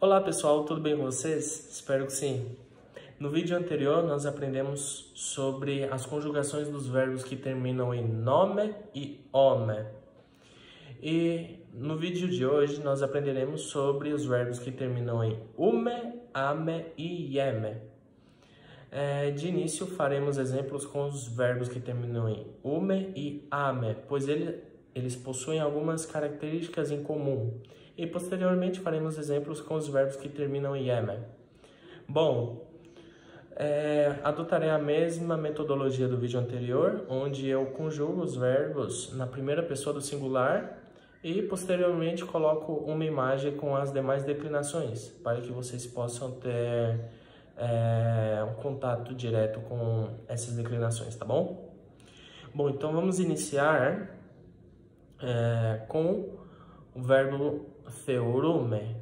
Olá pessoal, tudo bem com vocês? Espero que sim. No vídeo anterior nós aprendemos sobre as conjugações dos verbos que terminam em nome e ome. E no vídeo de hoje nós aprenderemos sobre os verbos que terminam em ume, ame e yeme. É, de início faremos exemplos com os verbos que terminam em ume e ame, pois ele, eles possuem algumas características em comum. E posteriormente faremos exemplos com os verbos que terminam em yeme. Bom, é, adotarei a mesma metodologia do vídeo anterior, onde eu conjugo os verbos na primeira pessoa do singular e posteriormente coloco uma imagem com as demais declinações, para que vocês possam ter é, um contato direto com essas declinações, tá bom? Bom, então vamos iniciar é, com o verbo theorume,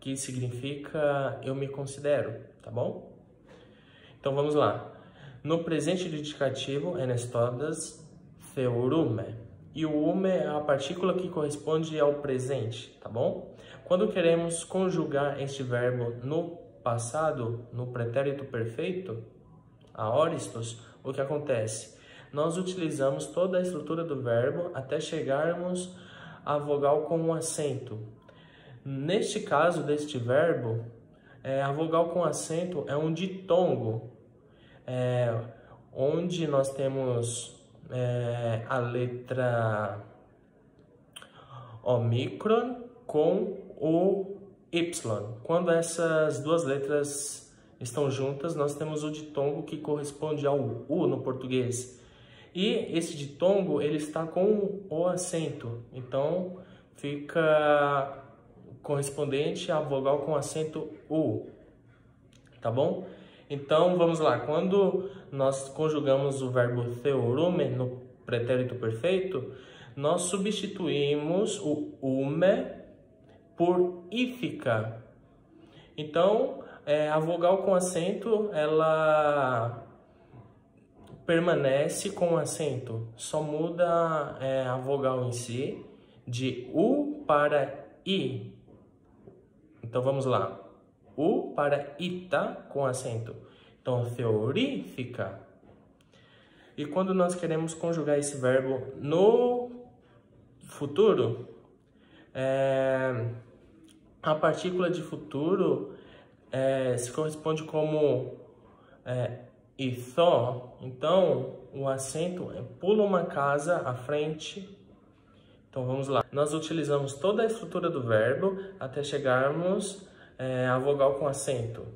que significa eu me considero, tá bom? Então vamos lá. No presente indicativo, enes todas theorume e o ume é a partícula que corresponde ao presente, tá bom? Quando queremos conjugar este verbo no passado, no pretérito perfeito, aoristos, o que acontece? Nós utilizamos toda a estrutura do verbo até chegarmos à vogal com um acento. Neste caso deste verbo, é, a vogal com acento é um ditongo, é, onde nós temos é, a letra Omicron com o Y. Quando essas duas letras estão juntas, nós temos o ditongo que corresponde ao U no português. E esse ditongo, ele está com o acento. Então, fica correspondente à vogal com acento U. Tá bom? Então, vamos lá. Quando nós conjugamos o verbo theorume no pretérito perfeito, nós substituímos o ume por ífica. Então, é, a vogal com acento, ela permanece com acento. Só muda é, a vogal em si de U para I. Então, vamos lá. U para ita com acento. Então, teorífica. E quando nós queremos conjugar esse verbo no futuro, é, a partícula de futuro é, se corresponde como é, ithó. Então, o acento é pula uma casa à frente. Então, vamos lá. Nós utilizamos toda a estrutura do verbo até chegarmos é, a vogal com acento.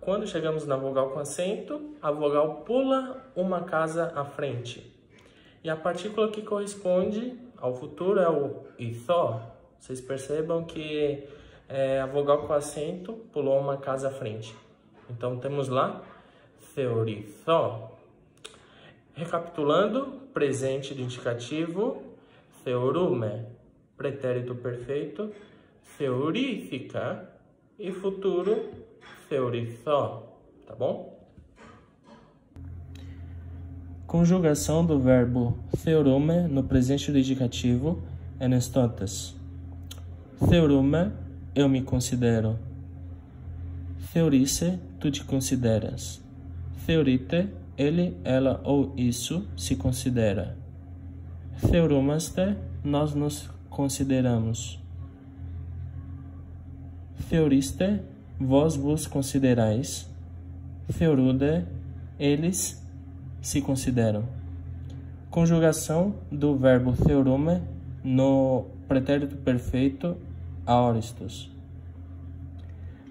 Quando chegamos na vogal com acento, a vogal pula uma casa à frente. E a partícula que corresponde ao futuro é o ithó. Vocês percebam que é, a vogal com acento pulou uma casa à frente. Então temos lá theorithó. Recapitulando, presente de indicativo, theorume, pretérito perfeito, theorífica, e futuro theorithó, tá bom? Conjugação do verbo theorome no presente do indicativo é nestotas. Theorome, eu me considero. Theorice, tu te consideras. Theorite, ele, ela ou isso se considera. Theorumaste, nós nos consideramos. Theoriste, vós vos considerais. Theorude, eles se consideram. Conjugação do verbo theorume no pretérito perfeito aoristos.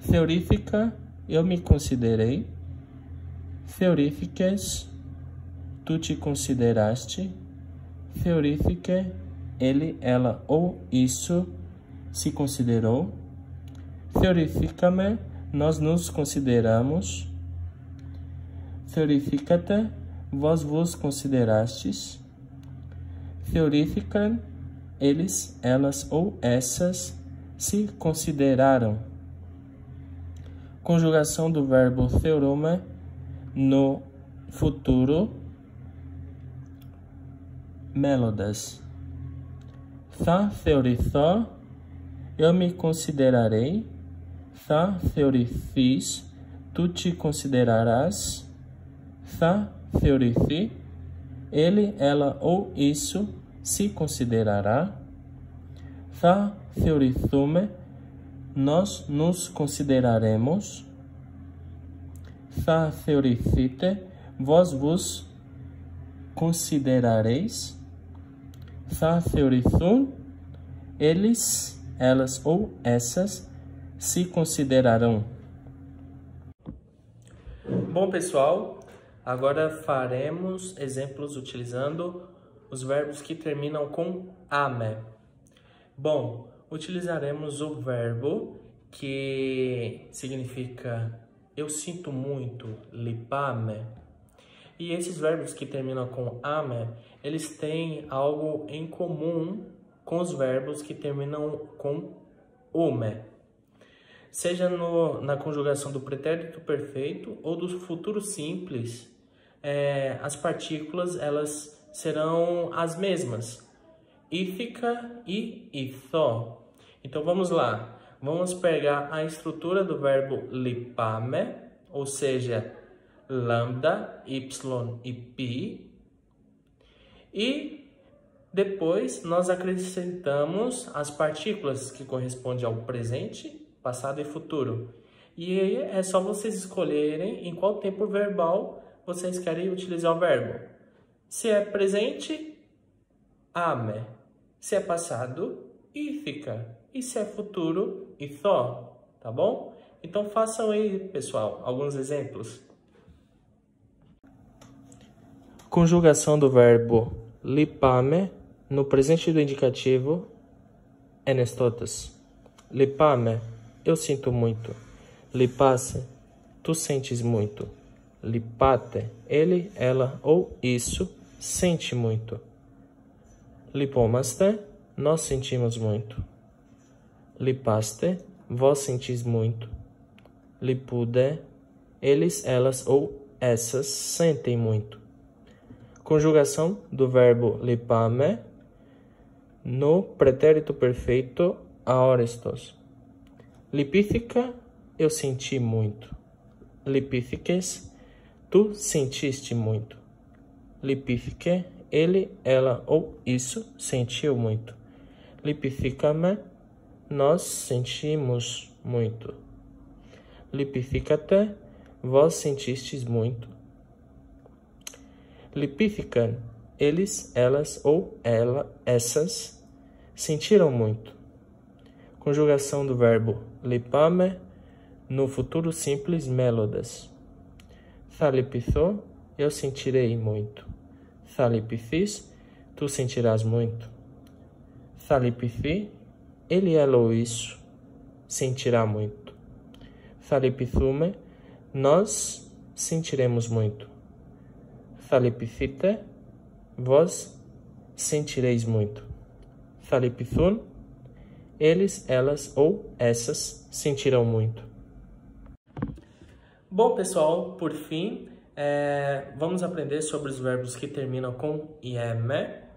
Theorífica, eu me considerei. Theorífiques, tu te consideraste. Theorífique, ele, ela ou isso se considerou. Theorificame, nós nos consideramos. Theorificate, vós vos considerastes. Theorifican, eles, elas ou essas se consideraram. Conjugação do verbo theoroma no futuro. Melodas. Tha theorithó, eu me considerarei. Tha theorithis, tu te considerarás. Tha theorithi, ele, ela ou isso se considerará. Tha theorithume, nós nos consideraremos. Tha theorithite, vós vos considerareis. Tha theorithun, eles, elas ou essas se considerarão. Bom, pessoal, agora faremos exemplos utilizando os verbos que terminam com ame. Bom, utilizaremos o verbo que significa eu sinto muito, lipame. E esses verbos que terminam com ame, eles têm algo em comum com os verbos que terminam com ume. Seja no, na conjugação do pretérito perfeito ou do futuro simples, é, as partículas elas serão as mesmas, ífica e itho. Então vamos lá, vamos pegar a estrutura do verbo lipame, ou seja, lambda, y e pi, e depois nós acrescentamos as partículas que correspondem ao presente, passado e futuro. E aí é só vocês escolherem em qual tempo verbal vocês querem utilizar o verbo. Se é presente, ame. Se é passado, ífica. E se é futuro, ithó. Tá bom? Então façam aí, pessoal, alguns exemplos. Conjugação do verbo lipame no presente do indicativo enestotas. Lipame, eu sinto muito. Lipasse, tu sentes muito. Lipate, ele, ela ou isso sente muito. Lipomaste, nós sentimos muito. Lipaste, vós sentis muito. Lipude, eles, elas ou essas sentem muito. Conjugação do verbo lipame no pretérito perfeito aorestos. Lipífica, eu senti muito. Lipífiques, tu sentiste muito lipifique, ele, ela ou isso sentiu muito. Lipifica-me, nós sentimos muito. Lipifica-te, vós sentistes muito. Lipificam, eles, elas ou ela, essas, sentiram muito. Conjugação do verbo lipame no futuro simples melodas. Thalipithô, eu sentirei muito. Thalipifis, tu sentirás muito. Thalipifi, ele é isso, sentirá muito. Thalipithume, nós sentiremos muito. Thalipifite, vós sentireis muito. Thalipithun, eles, elas ou essas sentirão muito. Bom, pessoal, por fim, é, vamos aprender sobre os verbos que terminam com ieme.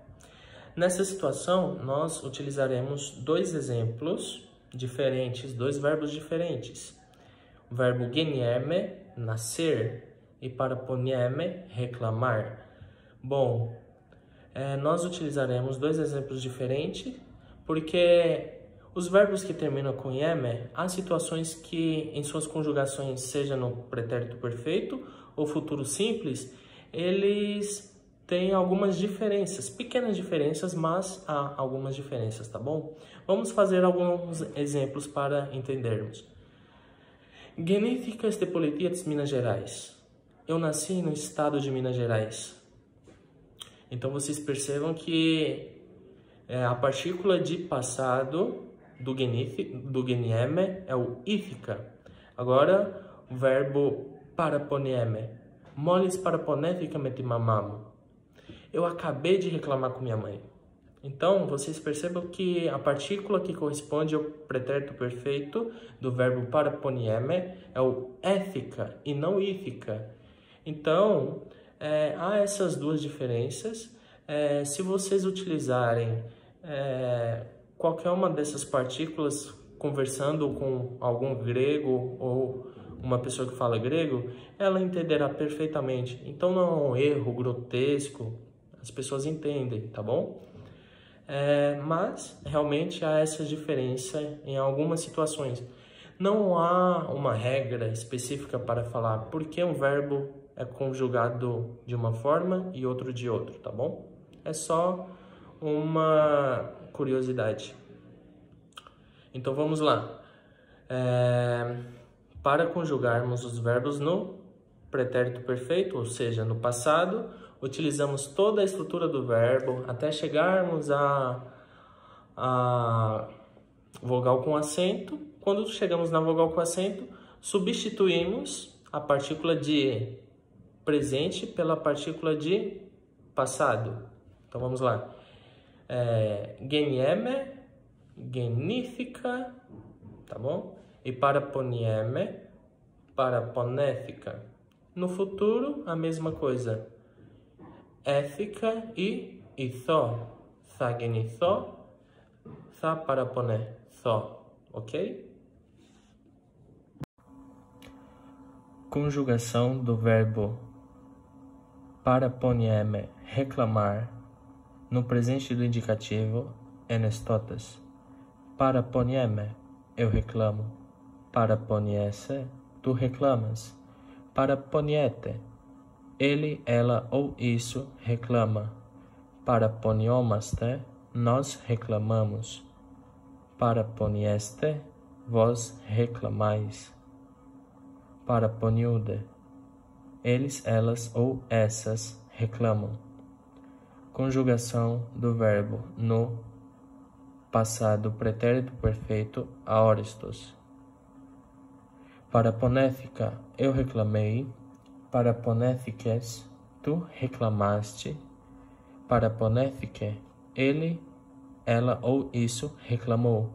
Nessa situação, nós utilizaremos dois exemplos diferentes, dois verbos diferentes. O verbo genieme, nascer, e para ponieme, reclamar. Bom, é, nós utilizaremos dois exemplos diferentes, porque os verbos que terminam com ieme, há situações que em suas conjugações, seja no pretérito perfeito ou futuro simples, eles têm algumas diferenças, pequenas diferenças, mas há algumas diferenças, tá bom? Vamos fazer alguns exemplos para entendermos. Genéticas de Politias Minas Gerais. Eu nasci no estado de Minas Gerais. Então vocês percebam que é, a partícula de passado do, genif, do genieme é o ífica. Agora, o verbo paraponieme, moles paraponeficamente mamamo. Eu acabei de reclamar com minha mãe. Então, vocês percebam que a partícula que corresponde ao pretérito perfeito do verbo paraponieme é o éfica e não ífica. Então, é, há essas duas diferenças. É, se vocês utilizarem é, qualquer uma dessas partículas, conversando com algum grego ou uma pessoa que fala grego, ela entenderá perfeitamente. Então não é um erro grotesco, as pessoas entendem, tá bom? É, mas realmente há essa diferença em algumas situações. Não há uma regra específica para falar porque um verbo é conjugado de uma forma e outro de outro, tá bom? É só uma curiosidade. Então vamos lá. É, para conjugarmos os verbos no pretérito perfeito, ou seja, no passado, utilizamos toda a estrutura do verbo até chegarmos a, a vogal com acento. Quando chegamos na vogal com acento, substituímos a partícula de presente pela partícula de passado. Então vamos lá. É, genieme, genífica, tá bom? E para ponieme, para ponéfica. No futuro, a mesma coisa éfica e ithó. Sagenithó, sa para poner thó, ok? Conjugação do verbo para ponieme, reclamar, no presente do indicativo, enestotas. Para ponieme, eu reclamo. Para poniesse, tu reclamas. Para poniete, ele, ela ou isso reclama. Para poniomaste, nós reclamamos. Para ponieste, vós reclamais. Para poniude, eles, elas ou essas reclamam. Conjugação do verbo no passado pretérito perfeito aoristos. Para ponéfica, eu reclamei para Ponéfiques, tu reclamaste. Para Ponéfique, ele, ela ou isso reclamou.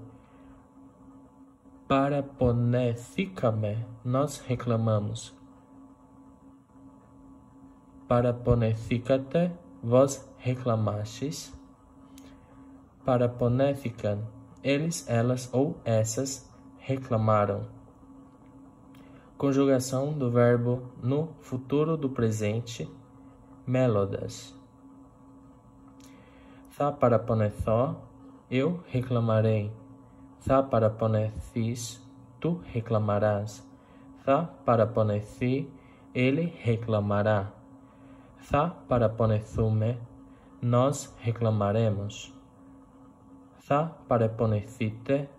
Para Ponéficame, nós reclamamos. Para Ponéficate, vós reclamastes. Para Ponéfican, eles, elas ou essas reclamaram. Conjugação do verbo no futuro do presente, melodas. Tha para eu reclamarei. Tha para ponethis, tu reclamarás. Tha para ele reclamará. Tha para nós reclamaremos. Tha para ponethite,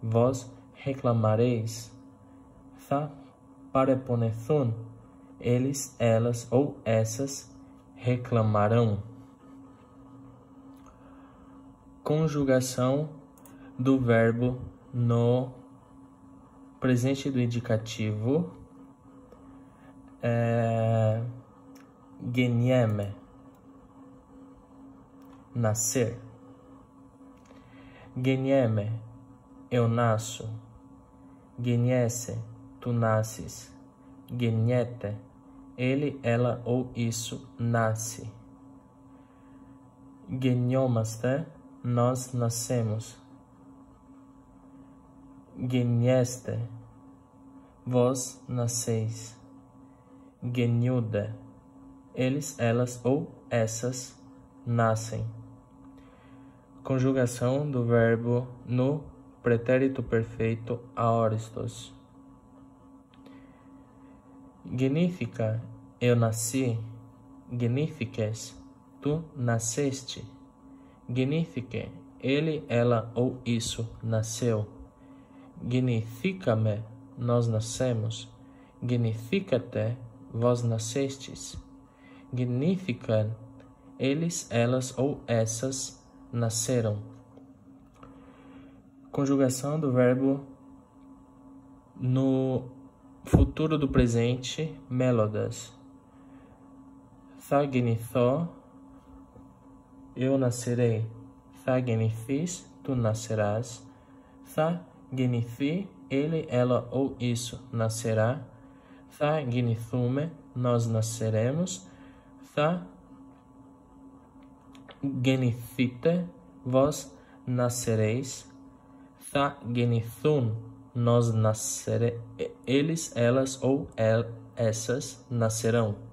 vós reclamareis. Pareponethon, eles, elas ou essas reclamarão. Conjugação do verbo no presente do indicativo é genieme, nascer. Genieme, eu nasço. Geniesse, tu nasces. Geniete, ele, ela ou isso nasce. Geniomaste, nós nascemos. Genieste, vós nasceis. Geniude, eles, elas ou essas nascem. Conjugação do verbo no pretérito perfeito aoristos. Genifica, eu nasci. Genifiques, tu nasceste. Genifique, ele, ela ou isso nasceu. Genifica-me, nós nascemos. Genifica-te, vós nascestes. Genifican, eles, elas ou essas nasceram. Conjugação do verbo no Futuro do presente, melodas. Thagnithó, eu nascerei. Thagnithis, tu nascerás. Thagnithi, ele, ela ou isso nascerá. Thagnithume, nós nasceremos. Thagnithite, vós nascereis. Tha genithun, nós nascere, eles, elas ou el, essas nascerão.